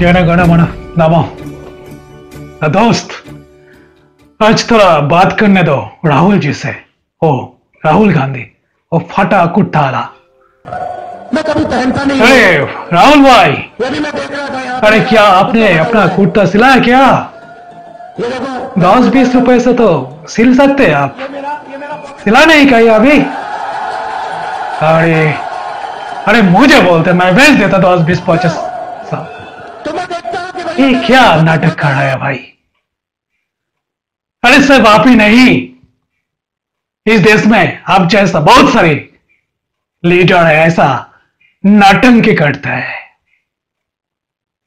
जन गण मन नमो दोस्त आज थोड़ा बात करने दो राहुल जी से। ओ राहुल गांधी ओ फटा कुट्टाला मैं कभी पहनता नहीं अरे राहुल भाई। ये भी मैं देख रहा था यार अरे क्या आपने अपना कुर्ता सिलाया क्या? दस बीस रुपए से तो सिल सकते हैं आप। सिला नहीं क्या अभी? अरे अरे मुझे बोलते मैं भेज देता दस बीस पचास सा। तो मैं देखता हूँ कि भाई ये क्या नाटक रहा है भाई? अरे सिर्फ़ आप ही नहीं। इस देश में आप जैसा बहुत सारे लीडर है, ऐसा नाटंकी करता है।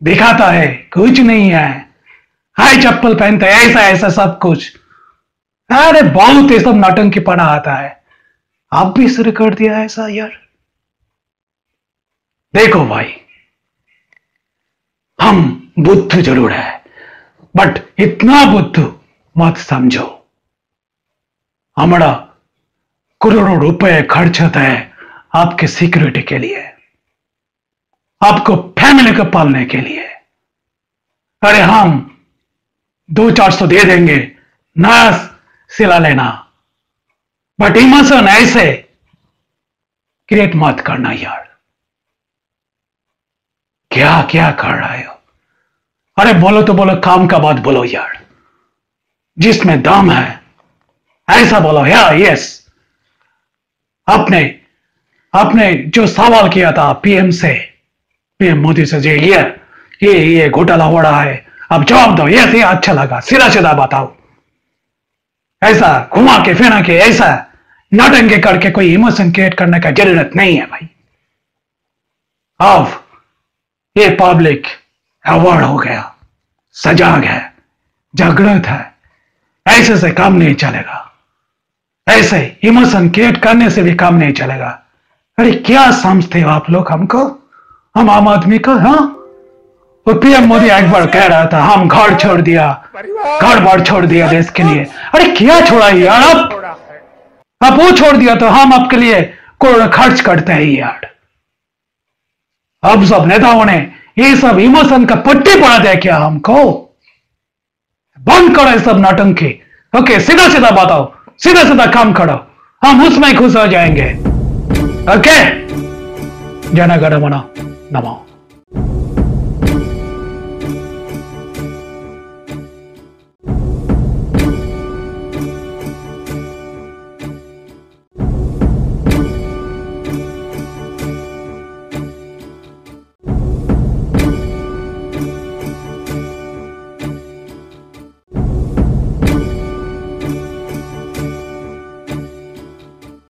दिखाता है, कुछ नहीं है। हाई चप्पल पहनता है, ऐसा ऐसा सब कुछ। अरे बहुत ये सब नाटंकी पना आता है। आप भी शुरू कर दिया ऐसा, यार। देखो भाई, हम बुद्ध ज़रूर है। बट इतना बुद्ध मत समझो। हमारा करोड़ों रुपए खर्च होता है आपके सिक्योरिटी के लिए, आपको फैमिली को पालने के लिए। अरे हम दो चार सौ दे देंगे ना सिला लेना। बट इमोशन ऐसे क्रिएट मत करना यार। क्या क्या कर रहे हो? अरे बोलो तो बोलो, काम का बात बोलो यार। जिसमें दम है, ऐसा बोलो, या यस आपने आपने जो सवाल किया था पीएम से, पीएम मोदी से, जी, ये ये ये घोटाला हो रहा है। अब जवाब दो यस ये अच्छा लगा सीधा सीधा बताओ। ऐसा घुमा के फिरा के, ऐसा नाटंगे करके कोई इमोशन क्रिएट करने का ज़रूरत नहीं है भाई। अब ये पब्लिक अवार्ड हो गया, सजाग है, जागृत है। ऐसे से काम नहीं चलेगा। ऐसे इमोशन क्रिएट करने से भी काम नहीं चलेगा। अरे क्या समझते हो आप लोग हमको? हम आम आदमी को हाँ? वो पीएम मोदी एक बार कह रहा था, हम घर छोड़ दिया, घर बार छोड़ दिया देश के लिए। अरे क्या छोड़ा यार आप? आप वो छोड़ दिया तो हम आपके लिए करोड़ खर्च करते हैं यार। अब सब नेताओं ने ये सब इमोशन का पट्टी पड़ा दिया क्या हमको? बंद करो ये सब नाटंकी। ओके सीधा सीधा बताओ सीधा सीधा काम करो। हम उसमें खुश हो जाएँगे। ओके जनगण मना मन नमो।